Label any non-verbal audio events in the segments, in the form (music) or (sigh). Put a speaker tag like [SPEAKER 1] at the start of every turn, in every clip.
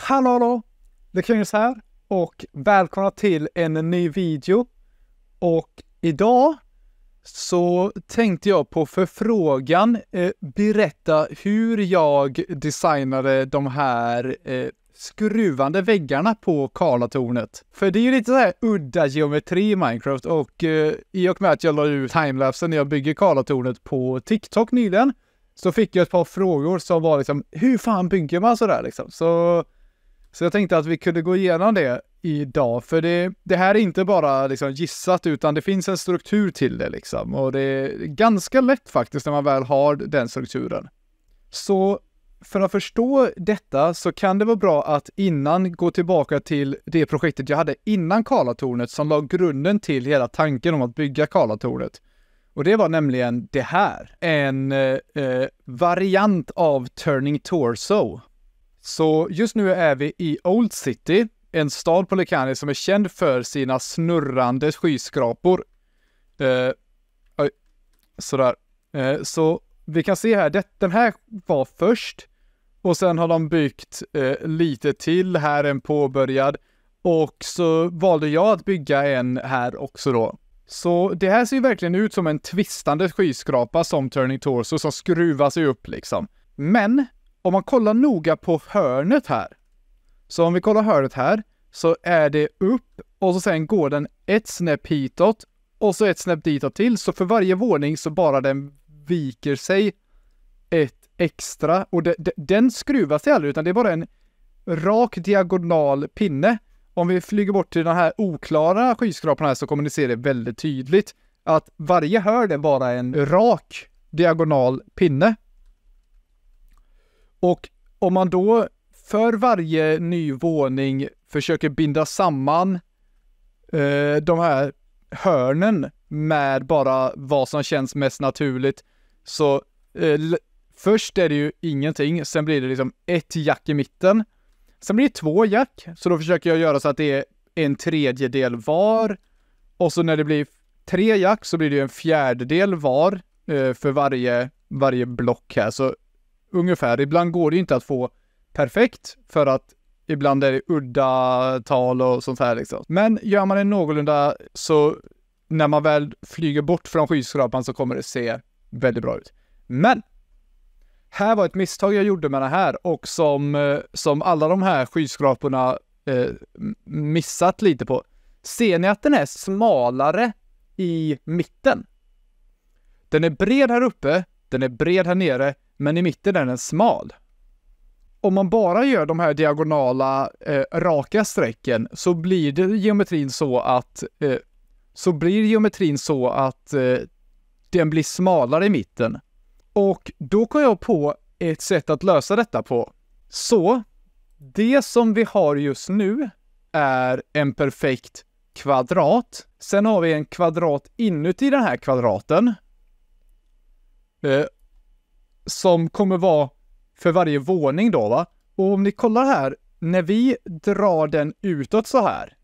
[SPEAKER 1] Hallå hallå! Det Kringles här och välkomna till en ny video. Och idag så tänkte jag på förfrågan eh, berätta hur jag designade de här eh, skruvande väggarna på Karlatornet. För det är ju lite så här udda geometri i Minecraft och eh, i och med att jag la ut timelapsen när jag bygger Karlatornet på TikTok nyligen så fick jag ett par frågor som var liksom, hur fan bygger man sådär liksom? Så, så jag tänkte att vi kunde gå igenom det idag, för det, det här är inte bara liksom gissat, utan det finns en struktur till det liksom. Och det är ganska lätt faktiskt när man väl har den strukturen. Så för att förstå detta så kan det vara bra att innan gå tillbaka till det projektet jag hade innan Karlatornet som la grunden till hela tanken om att bygga Karlatornet. Och det var nämligen det här. En eh, eh variant av Turning Torso. Så just nu är vi i Old City, en stad på Lekani som är känd för sina snurrande skyskrapor. Eh, oj, sådär. Eh, så vi kan se här, det, den här var först och sen har de byggt eh, lite till, här en påbörjad. Och så valde jag att bygga en här också då. Så det här ser ju verkligen ut som en tvistande skyskrapa som Turning Torso som skruvar sig upp liksom. Men om man kollar noga på hörnet här. Så om vi kollar hörnet här så är det upp och så sen går den ett snäpp hitåt och så ett snäpp ditåt till. Så för varje våning så bara den viker sig ett extra och de, de, den skruvar sig aldrig utan det är bara en rak diagonal pinne om vi flyger bort till den här oklara skyskrapan här så kommer ni se det väldigt tydligt. Att varje hörn är bara en rak diagonal pinne. Och om man då för varje ny våning försöker binda samman eh, de här hörnen med bara vad som känns mest naturligt. Så eh, först är det ju ingenting, sen blir det liksom ett jack i mitten Sen blir det två jack, så då försöker jag göra så att det är en tredjedel var. Och så när det blir tre jack så blir det en fjärdedel var eh, för varje, varje block här. Så ungefär, ibland går det inte att få perfekt för att ibland är det udda tal och sånt här liksom. Men gör man det någorlunda så när man väl flyger bort från skyskrapan så kommer det se väldigt bra ut. Men här var ett misstag jag gjorde med det här och som, eh, som alla de här skyskraporna eh, missat lite på. Ser ni att den är smalare i mitten? Den är bred här uppe, den är bred här nere, men i mitten är den smal. Om man bara gör de här diagonala eh, raka strecken så blir det geometrin så att eh, så blir geometrin så att eh, den blir smalare i mitten och då kom jag på ett sätt att lösa detta på. Så, det som vi har just nu är en perfekt kvadrat. Sen har vi en kvadrat inuti den här kvadraten. Eh, som kommer vara för varje våning då va. Och om ni kollar här, när vi drar den utåt så här,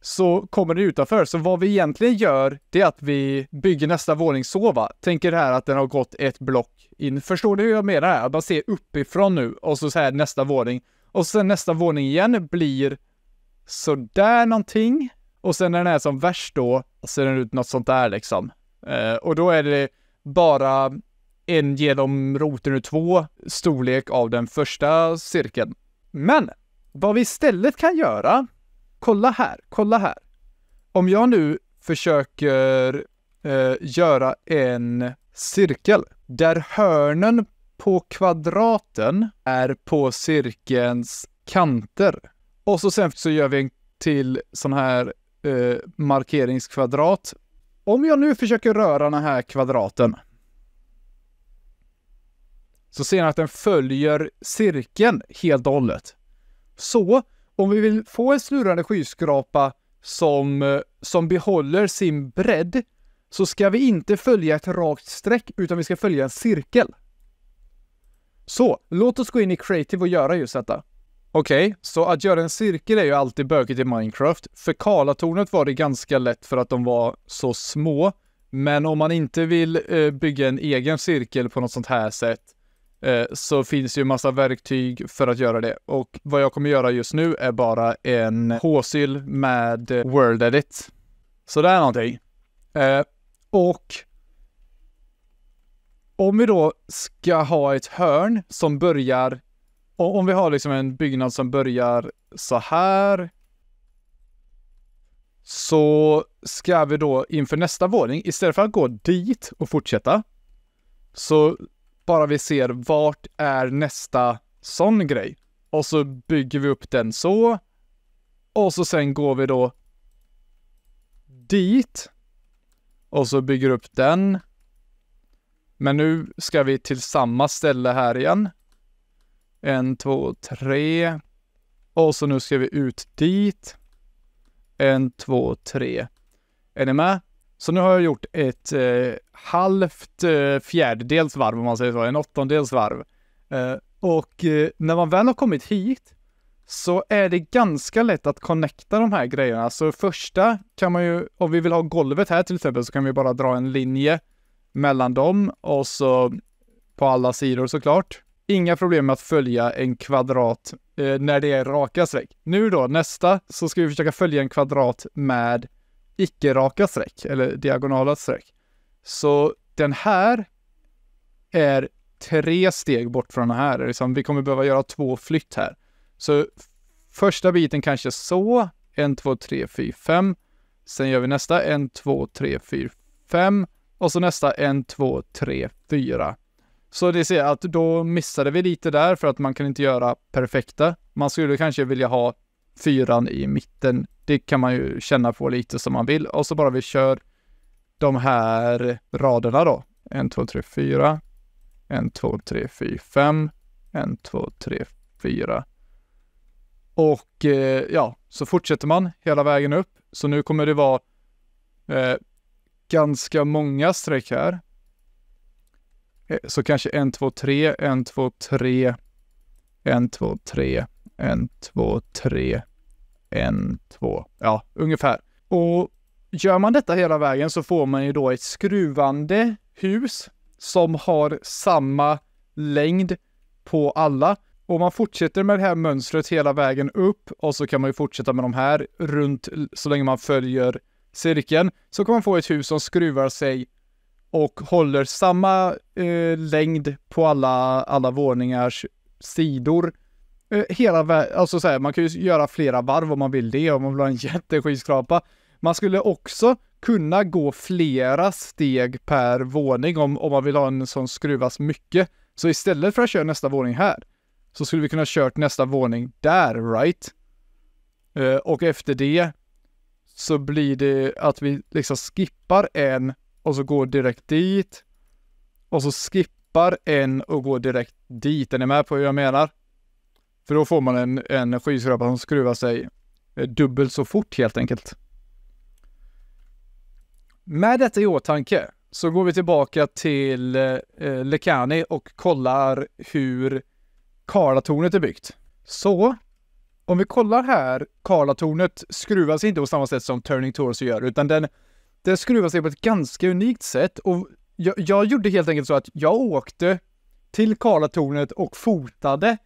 [SPEAKER 1] så kommer det utanför. Så vad vi egentligen gör, det är att vi bygger nästa våning så va. Tänker här att den har gått ett block in. Förstår du hur jag menar här? Att man ser uppifrån nu och så, så här nästa våning. Och sen nästa våning igen blir sådär någonting. Och sen när den är som värst då, ser den ut något sånt där liksom. Eh, och då är det bara en genom roten ur två storlek av den första cirkeln. Men vad vi istället kan göra, kolla här, kolla här. Om jag nu försöker eh, göra en cirkel där hörnen på kvadraten är på cirkelns kanter. Och så sen så gör vi en till sån här eh, markeringskvadrat. Om jag nu försöker röra den här kvadraten så ser ni att den följer cirkeln helt och hållet. Så om vi vill få en snurrande skyskrapa som, eh, som behåller sin bredd så ska vi inte följa ett rakt streck utan vi ska följa en cirkel. Så, låt oss gå in i creative och göra just detta. Okej, okay, så att göra en cirkel är ju alltid bökigt i Minecraft. För Karlatornet var det ganska lätt för att de var så små. Men om man inte vill eh, bygga en egen cirkel på något sånt här sätt Eh, så finns ju massa verktyg för att göra det. Och vad jag kommer göra just nu är bara en håsyl med World Edit. Så det är någonting. Eh, och om vi då ska ha ett hörn som börjar, om vi har liksom en byggnad som börjar så här, så ska vi då inför nästa våning, istället för att gå dit och fortsätta, så bara vi ser vart är nästa sån grej. Och så bygger vi upp den så. Och så sen går vi då dit. Och så bygger upp den. Men nu ska vi till samma ställe här igen. En, två, tre. Och så nu ska vi ut dit. En, två, tre. Är ni med? Så nu har jag gjort ett eh, halvt eh, fjärdedels varv om man säger så, en åttondels varv. Eh, och eh, när man väl har kommit hit så är det ganska lätt att connecta de här grejerna. Så första kan man ju, om vi vill ha golvet här till exempel, så kan vi bara dra en linje mellan dem och så på alla sidor såklart. Inga problem med att följa en kvadrat eh, när det är raka streck. Nu då, nästa, så ska vi försöka följa en kvadrat med icke-raka streck, eller diagonala streck. Så den här är tre steg bort från den här. Liksom, vi kommer behöva göra två flytt här. Så första biten kanske så, en, två, tre, fyra, fem. Sen gör vi nästa, en, två, tre, fyra, fem. Och så nästa, en, två, tre, fyra. Så det ser att då missade vi lite där för att man kan inte göra perfekta. Man skulle kanske vilja ha fyran i mitten. Det kan man ju känna på lite som man vill. Och så bara vi kör de här raderna då. En, två, tre, fyra. En, två, tre, fyra, fem. En, två, tre, fyra. Och eh, ja, så fortsätter man hela vägen upp. Så nu kommer det vara eh, ganska många streck här. Eh, så kanske en, två, tre, en, två, tre, en, två, tre, en, två, tre, en, två. Ja, ungefär. Och gör man detta hela vägen så får man ju då ett skruvande hus som har samma längd på alla. Och man fortsätter med det här mönstret hela vägen upp och så kan man ju fortsätta med de här runt så länge man följer cirkeln. Så kan man få ett hus som skruvar sig och håller samma eh, längd på alla, alla våningars sidor Eh, hela alltså så här, man kan ju göra flera varv om man vill det, om man vill ha en (laughs) jätteskyskrapa. Man skulle också kunna gå flera steg per våning om, om man vill ha en som skruvas mycket. Så istället för att köra nästa våning här, så skulle vi kunna kört nästa våning där, right? Uh, och efter det så blir det att vi liksom skippar en och så går direkt dit. Och så skippar en och går direkt dit. Är ni med på hur jag menar? För då får man en, en skyskrapa som skruvar sig eh, dubbelt så fort helt enkelt. Med detta i åtanke så går vi tillbaka till eh, eh Lekani och kollar hur Karlatornet är byggt. Så, om vi kollar här, Karlatornet skruvar sig inte på samma sätt som Turning Torso gör, utan den, den skruvar sig på ett ganska unikt sätt och jag, jag gjorde helt enkelt så att jag åkte till Karlatornet och fotade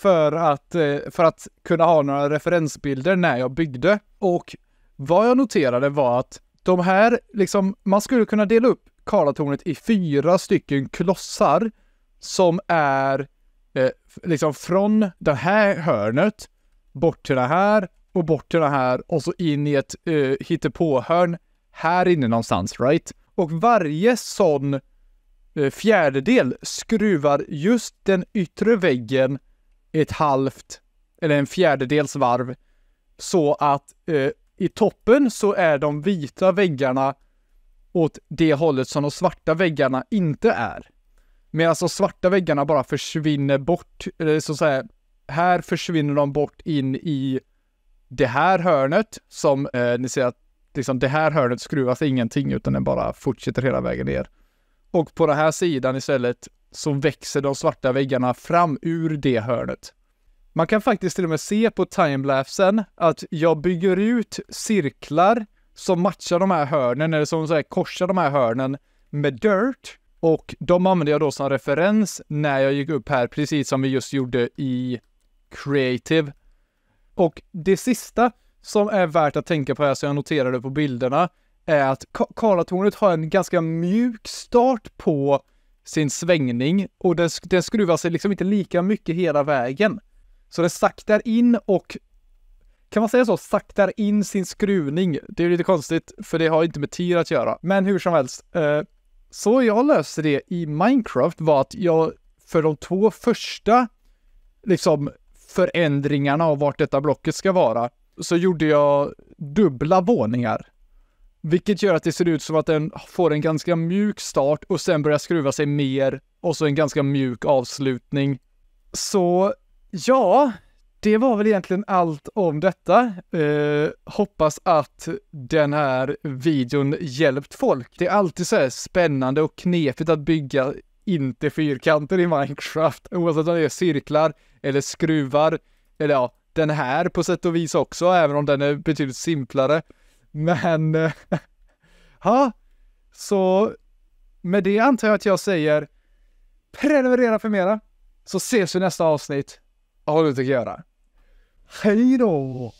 [SPEAKER 1] för att, eh, för att kunna ha några referensbilder när jag byggde. Och vad jag noterade var att de här, liksom, man skulle kunna dela upp Karlatornet i fyra stycken klossar som är eh, liksom från det här hörnet bort till det här och bort till det här och så in i ett eh, hittepåhörn här inne någonstans, right? Och varje sån eh, fjärdedel skruvar just den yttre väggen ett halvt eller en fjärdedels varv så att eh, i toppen så är de vita väggarna åt det hållet som de svarta väggarna inte är. Medan de alltså svarta väggarna bara försvinner bort, eller så att säga, här försvinner de bort in i det här hörnet som eh, ni ser att liksom det här hörnet skruvas ingenting utan den bara fortsätter hela vägen ner. Och på den här sidan istället så växer de svarta väggarna fram ur det hörnet. Man kan faktiskt till och med se på timelapsen att jag bygger ut cirklar som matchar de här hörnen, eller som så här, korsar de här hörnen med dirt. Och de använde jag då som referens när jag gick upp här, precis som vi just gjorde i Creative. Och det sista som är värt att tänka på här, som jag noterade på bilderna, är att Karlatornet har en ganska mjuk start på sin svängning och den, den skruvar sig liksom inte lika mycket hela vägen. Så den saktar in och kan man säga så, saktar in sin skruvning. Det är lite konstigt, för det har inte med tid att göra. Men hur som helst, eh, så jag löste det i Minecraft var att jag för de två första liksom förändringarna av vart detta blocket ska vara, så gjorde jag dubbla våningar. Vilket gör att det ser ut som att den får en ganska mjuk start och sen börjar skruva sig mer och så en ganska mjuk avslutning. Så ja, det var väl egentligen allt om detta. Eh, hoppas att den här videon hjälpt folk. Det är alltid så här spännande och knepigt att bygga inte fyrkanter i Minecraft, oavsett om det är cirklar eller skruvar, eller ja, den här på sätt och vis också, även om den är betydligt simplare. Men, eh, (laughs) ja, så med det antar jag att jag säger prenumerera för mera, så ses vi nästa avsnitt. Har du inte att göra. Hej då!